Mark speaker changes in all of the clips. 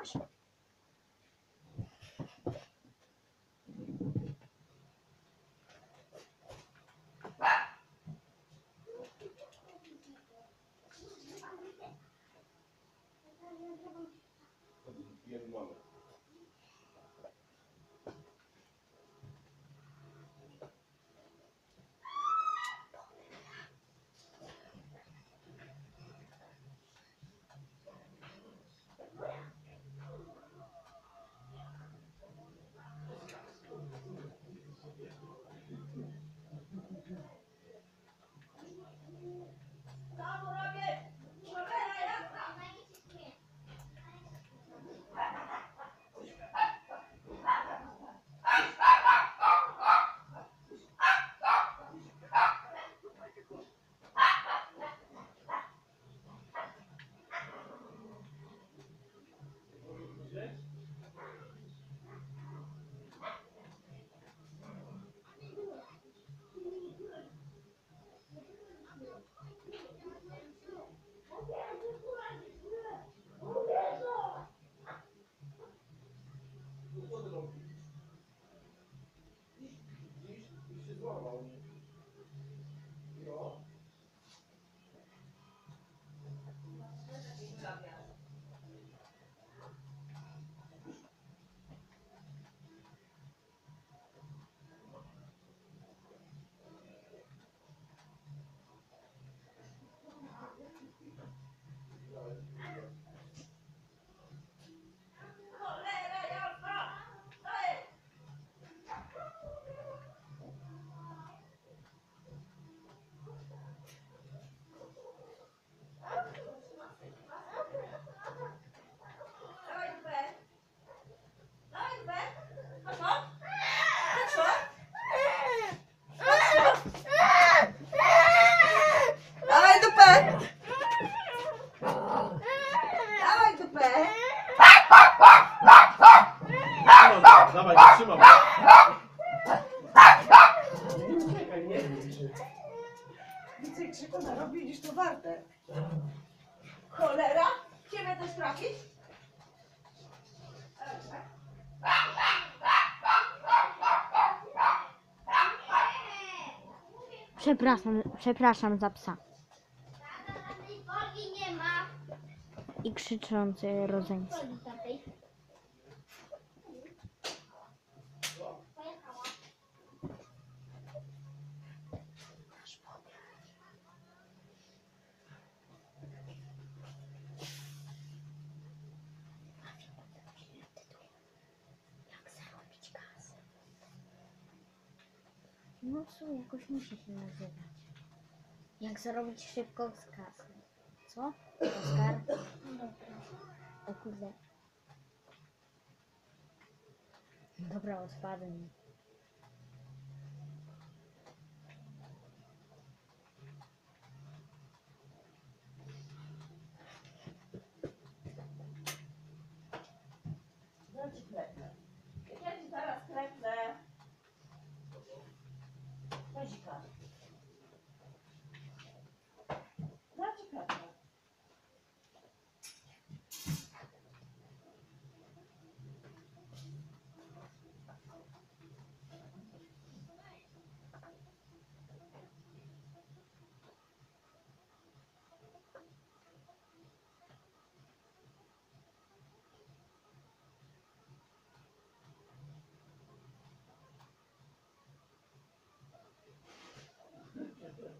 Speaker 1: question. naprawdę. Cholera, ciebie też trafić?
Speaker 2: Przepraszam, przepraszam za psa. I krzyczący rodzeństwo. No w sumie jakoś muszę się nazywać. Jak zrobić szybko z kasy. Co? Oskar? O kurde. Dobra, odpadłem.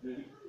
Speaker 3: dele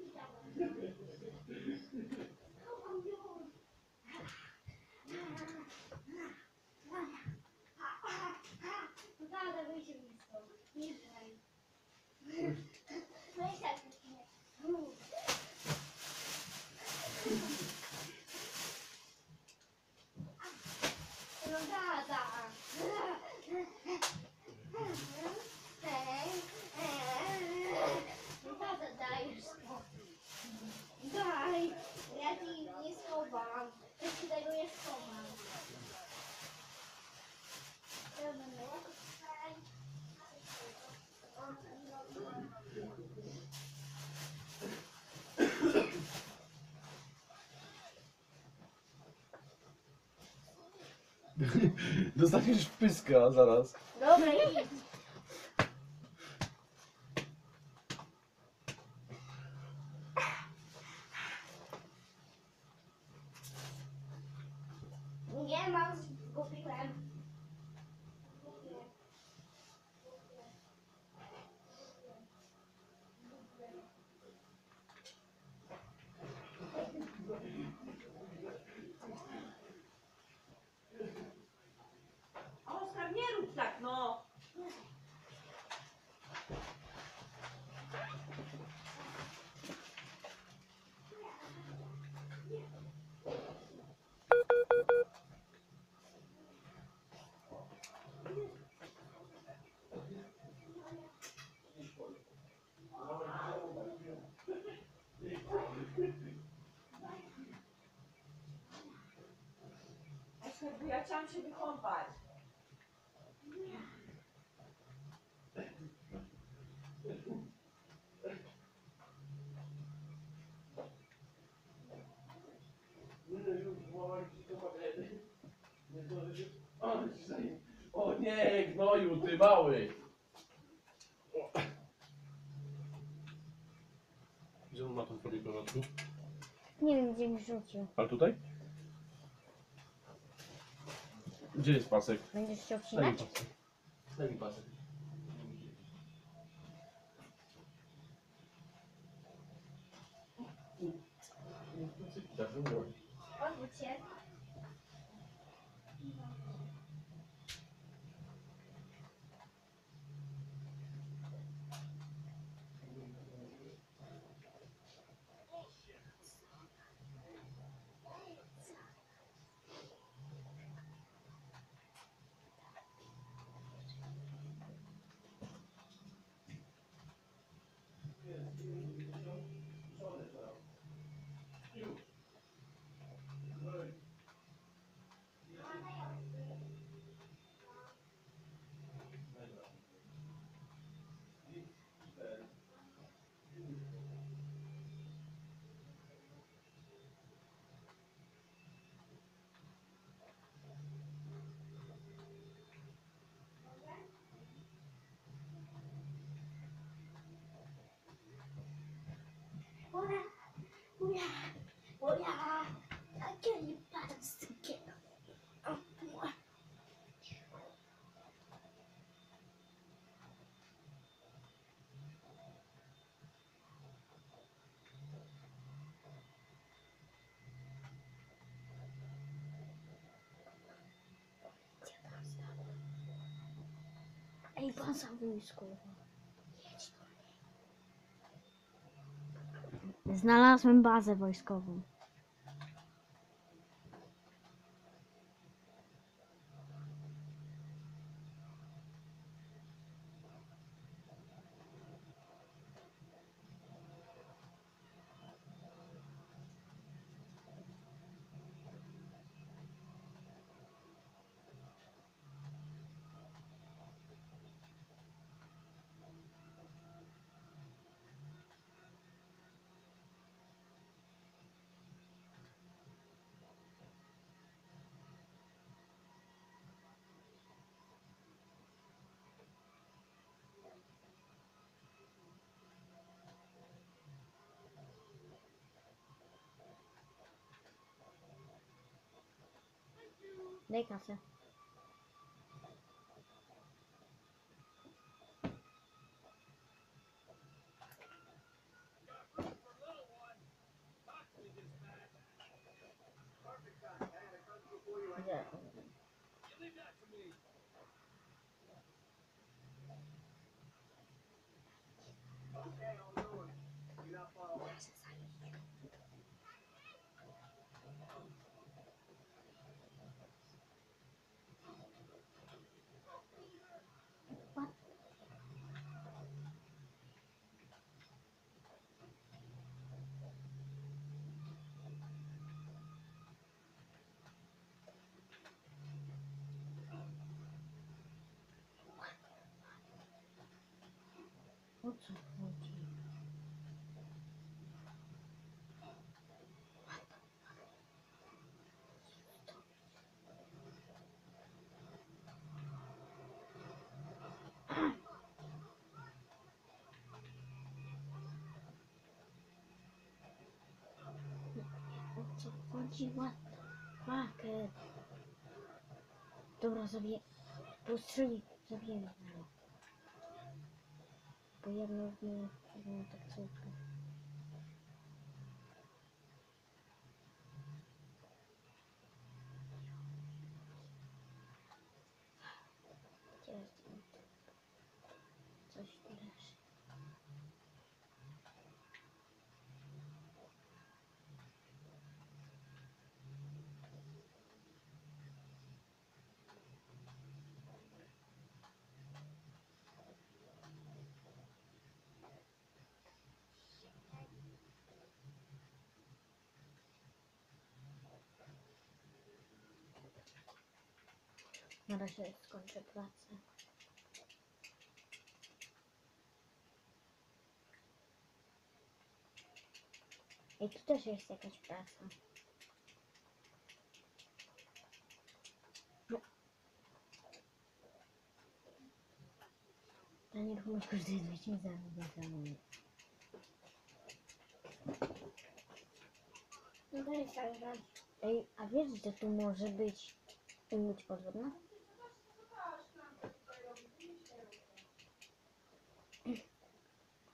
Speaker 4: Dostaniesz pyska zaraz.
Speaker 3: Dobra. Nie mam, zgubiłem.
Speaker 1: Oskar, nie rób tak, no. Bo ja chciałam się wykąpać.
Speaker 4: O nie, gnoju, ty mały. Gdzie on ma tą folię?
Speaker 2: Nie wiem, gdzie mi rzucił.
Speaker 4: Ale tutaj? Gdzie jest pasek?
Speaker 2: Będziesz chciał
Speaker 4: Daj mi
Speaker 2: wcinać?
Speaker 4: pasek. Daj mi pasek. Tak, dobra.
Speaker 3: Odwróć się. Any puns I'm going
Speaker 2: to score for? Znalazłem bazę wojskową. Ne Kasse? Yeah. Okay. pozzo fuggire. Oggi guarda, qua che dovrò sapere, posso sapere. Бо я не вмію. Ну, так це Na razie skończę pracę. Ej, tu też jest jakaś praca. No. Ta nieruchomość kosztuje 200 za mnie.
Speaker 3: No to jest tak, że
Speaker 2: Ej, a wiesz, że tu może być łódź podwodna?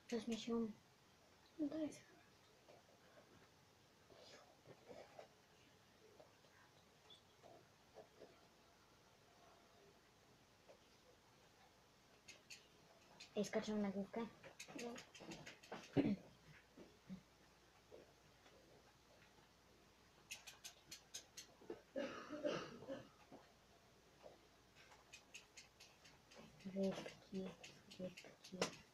Speaker 2: Что с
Speaker 3: мячом? Ну, Дай.
Speaker 2: И скачем на губка.
Speaker 3: Да.
Speaker 2: Редкие, редкие.